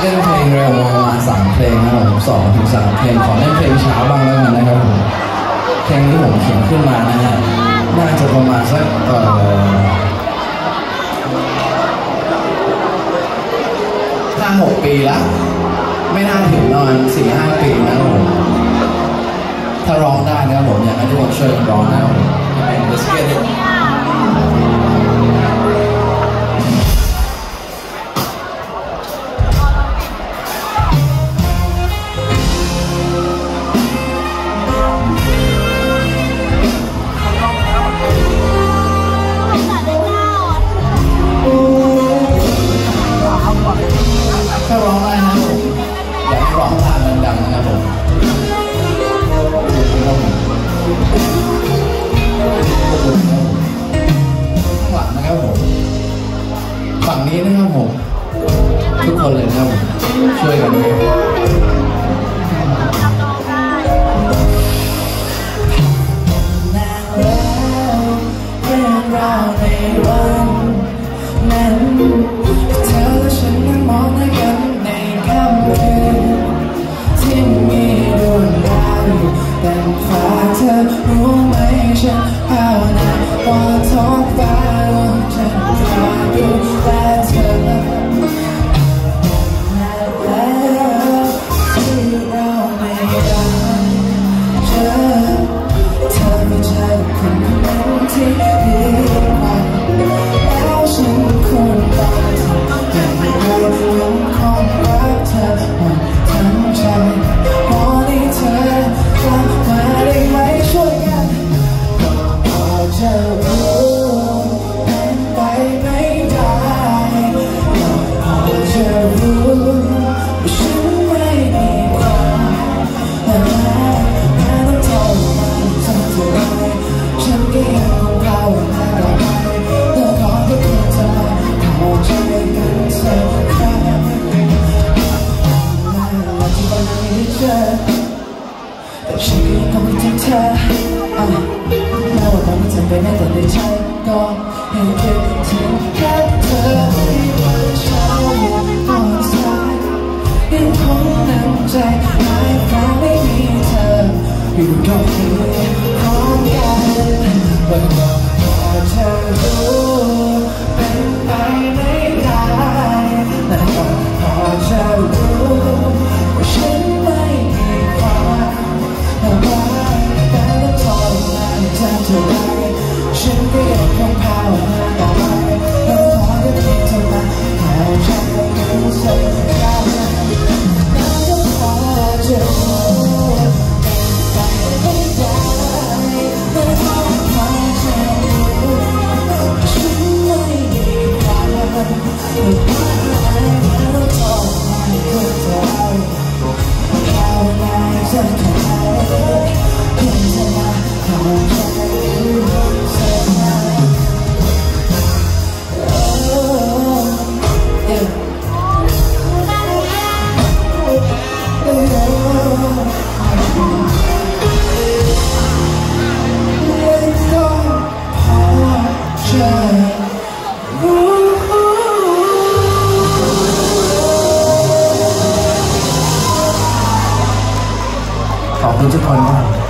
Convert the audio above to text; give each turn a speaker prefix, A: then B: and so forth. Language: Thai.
A: เล่นเพลงเร็วประมาณสามเพลงนะครับผมสองถึงสามเพลงขอเล่นเพลงช้าบ้างแล้วกันนะครับผมเพลงที่ผมเขียนขึ้นมานะฮะน่าจะประมาณสักเอ่อห้าหกปีแล้วไม่น่าถึงประมาณสี่ห้าปีนะครับผมถ้าร้องได้นะครับผมอยากให้ นี้นะครับผมทุกคนเลยนะครับผมช่วยกันนะครับ อแต่ฉันก็ยังต้องคิดถึงเธอแม้ว่าตอนนี้จำเป็นแม้แต่ในใจก็ยังคิดถึงแค่เธอที่วันเช้าอยู่อนสายยังคงนำใจหายฟ้ไม่มีเธออยู่ตรงนี้พร้อมกันวันนี้เธอรู้ 你就跑了。